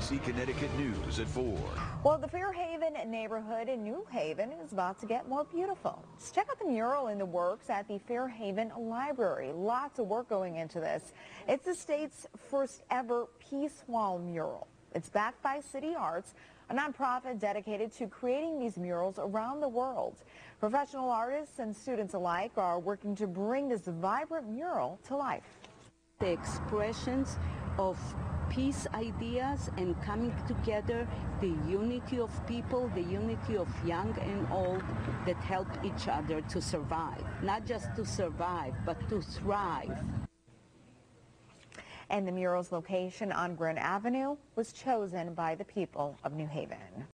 NBC Connecticut News at 4. Well, the Fair Haven neighborhood in New Haven is about to get more beautiful. Let's check out the mural in the works at the Fair Haven Library. Lots of work going into this. It's the state's first ever Peace Wall mural. It's backed by CITYarts, a nonprofit dedicated to creating these murals around the world. Professional artists and students alike are working to bring this vibrant mural to life. The expressions of peace ideas and coming together, the unity of people, the unity of young and old that help each other to survive. Not just to survive, but to thrive. And the mural's location on Grand Avenue was chosen by the people of New Haven.